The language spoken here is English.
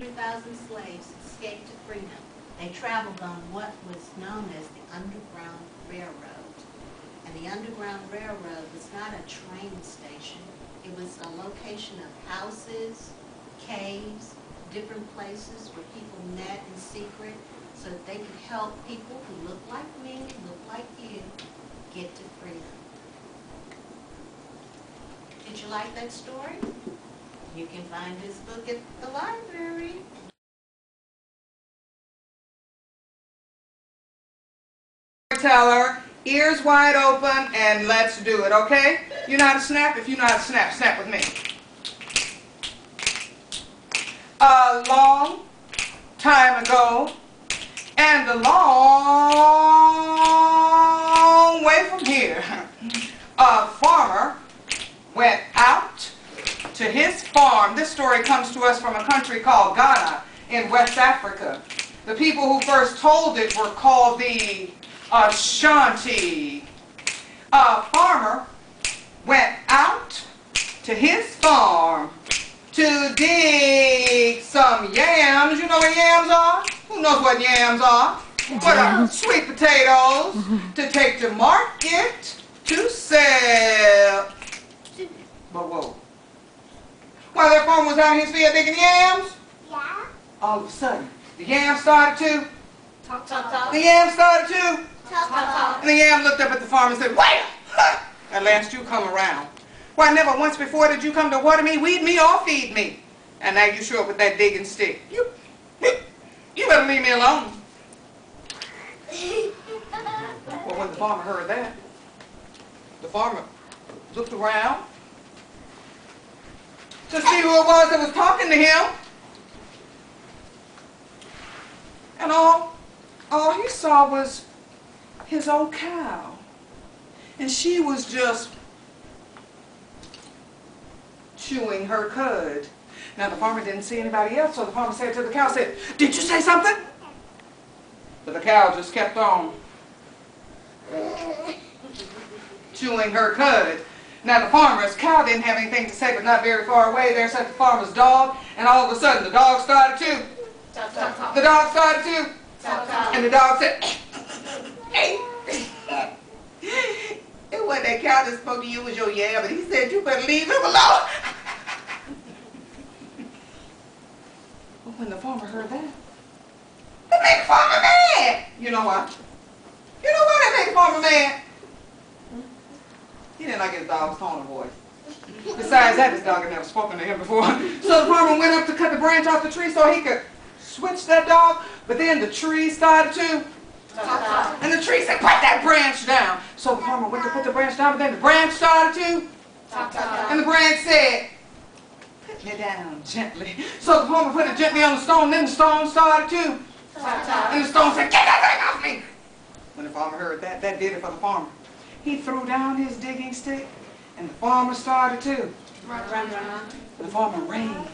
100,000 slaves escaped to freedom. They traveled on what was known as the Underground Railroad. And the Underground Railroad was not a train station. It was a location of houses, caves, different places where people met in secret so that they could help people who look like me, look like you, get to freedom. Did you like that story? You can find this book at the library. Teller, ears wide open, and let's do it, okay? You know how to snap? If you know how to snap, snap with me. A long time ago, and a long way from here, a farmer went to his farm. This story comes to us from a country called Ghana in West Africa. The people who first told it were called the Ashanti. A farmer went out to his farm to dig some yams. You know what yams are? Who knows what yams are? What are sweet potatoes to take to market to sell. But whoa. While that farmer was out in his field digging yams, Yeah. all of a sudden, the yams started to, Talk, talk, talk. the yams started to, Talk, talk, talk. and the yam looked up at the farmer and said, Wait! At last you come around. Why, never once before did you come to water me, weed me, or feed me. And now you show up with that digging stick. You, you better leave me alone. Well, when the farmer heard that, the farmer looked around to see who it was that was talking to him. And all, all he saw was his old cow. And she was just chewing her cud. Now the farmer didn't see anybody else, so the farmer said to the cow, said, Did you say something? But the cow just kept on chewing her cud. Now the farmer's cow didn't have anything to say, but not very far away there sat the farmer's dog, and all of a sudden the dog started to, the dog started to, and the dog said, hey. It wasn't that cow that spoke to you, it was your yeah, but he said you better leave him alone. But when the farmer heard that, it made the farmer mad. You know why? You know why that made the farmer mad? He didn't like his dog's tone of voice. Besides that, his dog had never spoken to him before. So the farmer went up to cut the branch off the tree so he could switch that dog, but then the tree started to and the tree said, put that branch down. So the farmer went to put the branch down, but then the branch started to, and the branch said, put me down gently. So the farmer put it gently on the stone, then the stone started to, and the stone said, get that thing off me. When the farmer heard that, that did it for the farmer. He threw down his digging stick, and the farmer started too. Run, run, run. The farmer ran